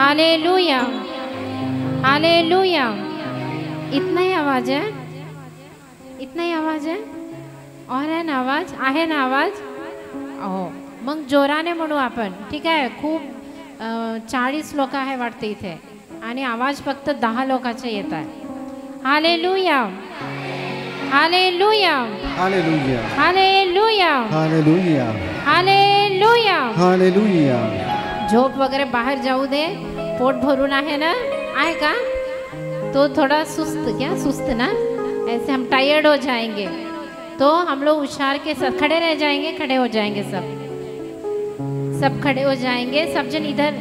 Hallelujah. Hallelujah. इतना ही आवाज़ है? इतना ही आवाज़ आहे और आहे ना आवाज़? आहे ना आवाज़? हो मग जोराने म्हणू आपण. ठीक आहे खूप चाळीस लोक आहे वाटते इथे. आणि आवाज़ फक्त दहा लोकांचे येत आहे. Hallelujah. Hallelujah. Hallelujah. Hallelujah. Hallelujah. Hallelujah. झोप वगैरह बाहर जाऊ दे. पोट भरून आहे ना? आहे का? तो थोड़ा सुस्त, क्या? सुस्त ना? ऐसे हम टायर्ड हो जाएँगे. तो हम लोग उछार के साथ खड़े रह जाएँगे, खड़े हो जाएँगे सब. सब खड़े हो जाएँगे, सब जन इधर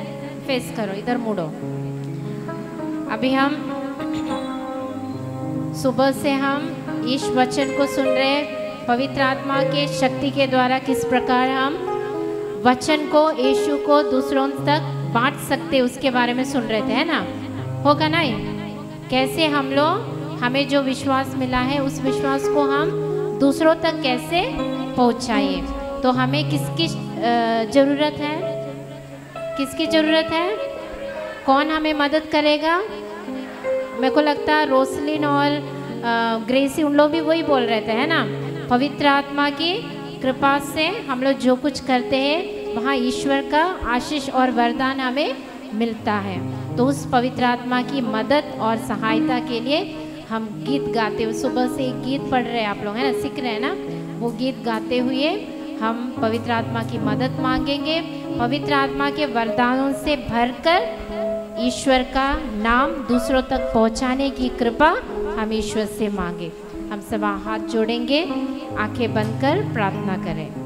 फेस करो, इधर मुड़ो. अभी हम सुबह से हम इस वचन को सुन रहे पवित्र आत्मा के शक्ति के द्वारा किस प्रकार हम वचन को, यीशु को दूसरों तक बांट सकते, उसके बारे में सुन रहे थे, है ना? होगा नहीं कैसे हम लोग, हमें जो विश्वास मिला है, उस विश्वास को हम दूसरों तक कैसे पहुँचाए? तो हमें किसकी ज़रूरत है? किसकी ज़रूरत है? कौन हमें मदद करेगा? मेरे को लगता है रोसलिन और ग्रेसी, उन लोग भी वही बोल रहे थे, है ना? पवित्र आत्मा की कृपा से हम लोग जो कुछ करते हैं, वहाँ ईश्वर का आशीष और वरदान हमें मिलता है। तो उस पवित्र आत्मा की मदद और सहायता के लिए हम गीत गाते हुए, सुबह से एक गीत पढ़ रहे हैं आप लोग, है ना? सीख रहे हैं ना? वो गीत गाते हुए हम पवित्र आत्मा की मदद मांगेंगे। पवित्र आत्मा के वरदानों से भरकर ईश्वर का नाम दूसरों तक पहुँचाने की कृपा हम ईश्वर से मांगे। हम सब हाथ जोड़ेंगे। आँखें बंद कर प्रार्थना करें।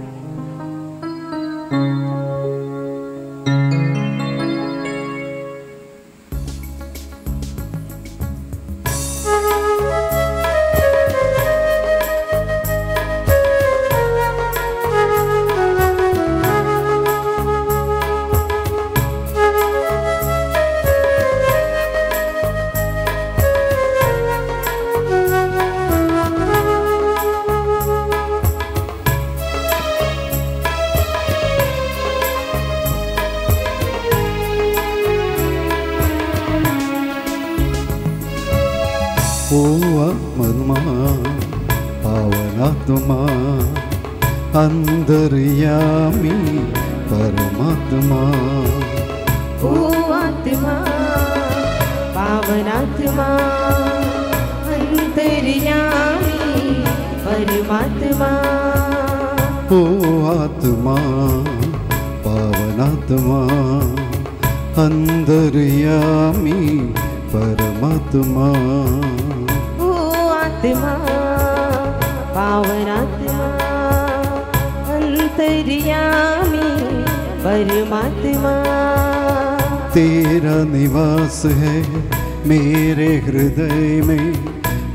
ओ आत्ममा पावनात्मा अंतर्यामी परमात्मा ओ आत्मा पावनात्मा अंतर्यामी परमात्मा ओ आत्मा पावनात्मा अंतर्यामी परमात्मा आत्मा पावनात्मा अंतर्यामी परमात्मा। तेरा निवास है मेरे हृदय में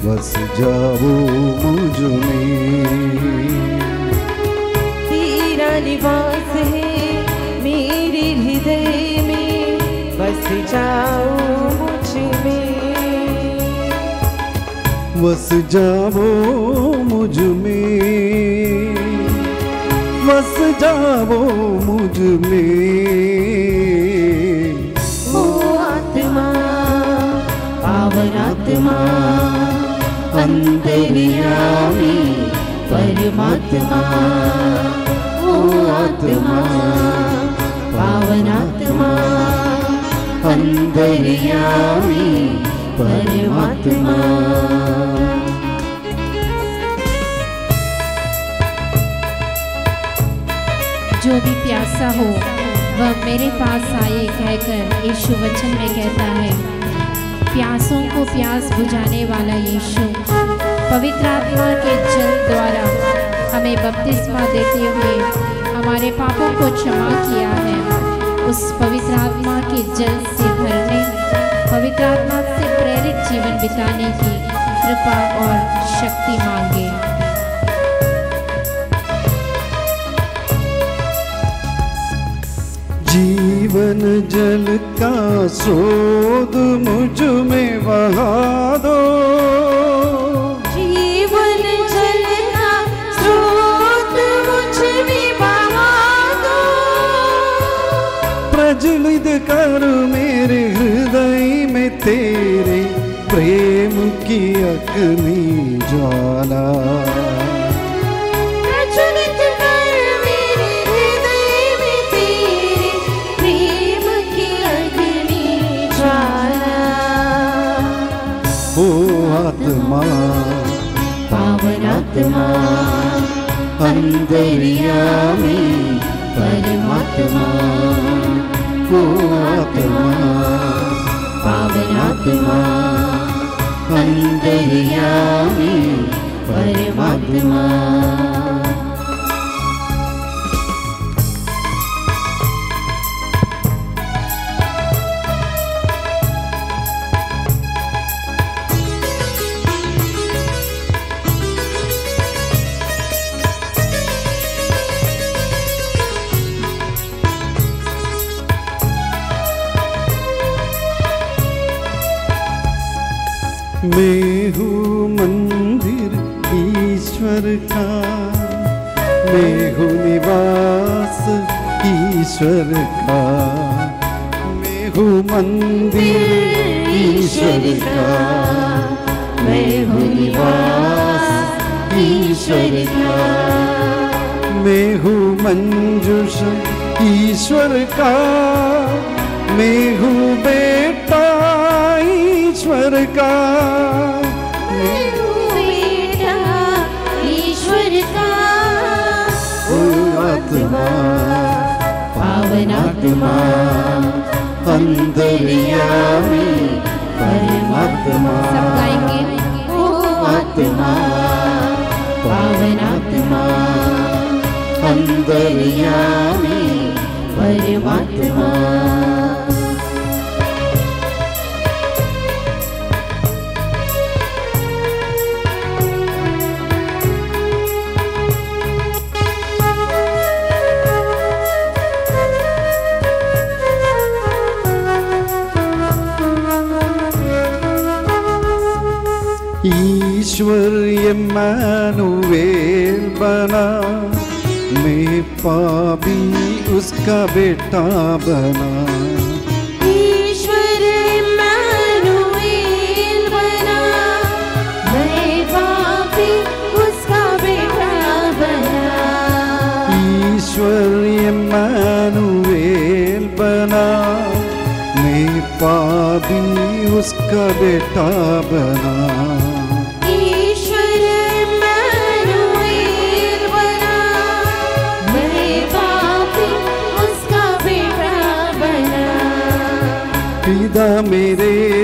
बस जाओ मुझमें। तेरा निवास है मेरे हृदय में बस जाओ बस जाओ मुझमें। बस जाओ मुझमें। ओ आत्मा पावनात्मा अंतर्यामी परमात्मा। ओ आत्मा पावनात्मा अंतर्यामी परमात्मा। प्यासा हो, वह मेरे पास आए कहकर यीशु वचन में कहता है, प्यासों को प्यास बुझाने वाला यीशु, पवित्र आत्मा के जल द्वारा हमें बपतिस्मा देते हुए हमारे पापों को क्षमा किया है। उस पवित्र आत्मा के जल से भरने, पवित्र आत्मा से प्रेरित जीवन बिताने की कृपा और शक्ति मांगे। जीवन जल का शोध मुझमें बहा दो। जीवन जल का स्रोत मुझमें बहा दो। प्रज्वलित कर मेरे हृदय में तेरे प्रेम की अग्नि ज्वाला। आत्मा पावन आत्मा अंतर्यामी परमात्मा को आत्मा पावन आत्मा अंतर्यामी परमात्मा। का मैं हूँ निवास ईश्वर का। मैं हूँ मंदिर ईश्वर का। मैं हूँ निवास ईश्वर का। मैं हूँ मंजुष ईश्वर का। मैं हूँ बेटा ईश्वर का। आत्मा पावन आत्मा अंतर्यामी परमात्मा ओ आत्मा पावन आत्मा अंतर्यामी परमात्मा। इम्मानुवेल बना। मैं पापी उसका बेटा बना। ईश्वर इम्मानुएल बना। मैं पापी उसका बेटा बना। ईश्वर बना। मैं पापी उसका बेटा बना।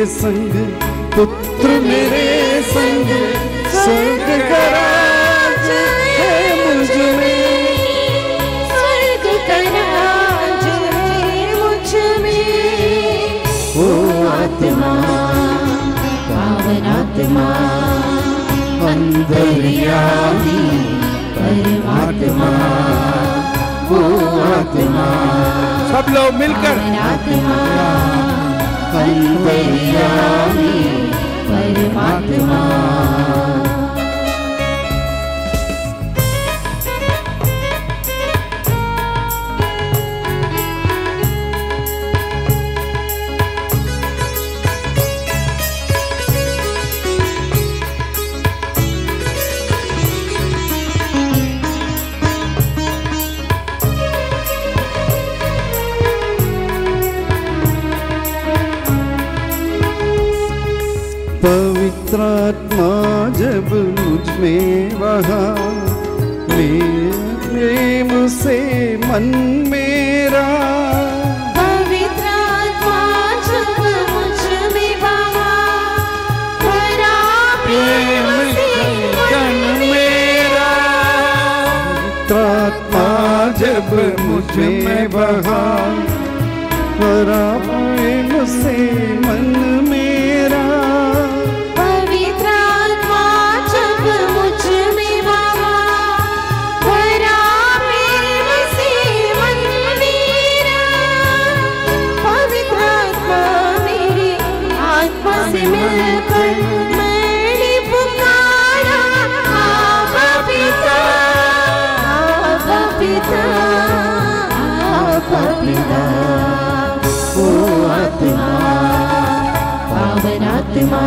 संग पुत्र मेरे संग स्वर्ग का राज है मुझमें स्वर्ग का राज है मुझमें ओ आत्मा पावन आत्मा अंतर्यामी परमात्मा। ओ आत्मा। सब लोग मिलकर। आत्मा अंतर्यामी परमात्मा। पवित्र आत्मा जब मुझमें वहा मेरे प्रेम से मन मेरा। पवित्र आत्मा जब मुझमें बहा भरा प्रेम मन मेरा। पवित्र आत्मा जब मुझमें बहा भरा प्रेम से मन मेरा। आत्मा ओ आत्मा पावन आत्मा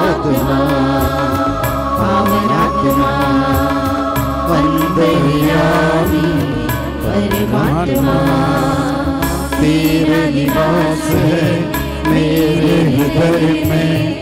आत्मा पावन आत्मा अंतर्यामी तेरा निवास है मेरे हृदय में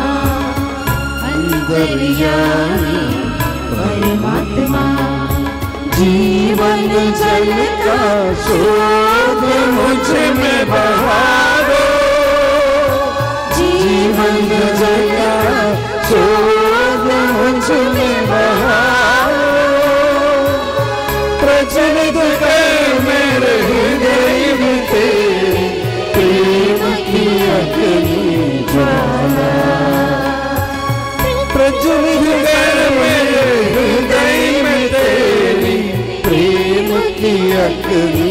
अंतर्यामी परमात्मा जीवन जल का शोध मुझमें बहा जीवन yakın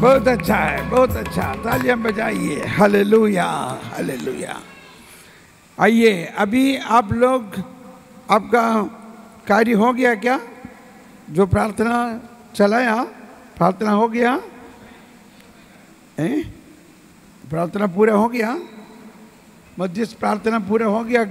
बहुत अच्छा है, बहुत अच्छा। तालियाँ बजाइए। Hallelujah hallelujah. आइए, अभी आप लोग, आपका कार्य हो गया क्या? जो प्रार्थना चलाया, प्रार्थना हो गया? प्रार्थना पूरा हो गया? मध्यस्थ प्रार्थना पूरा हो गया?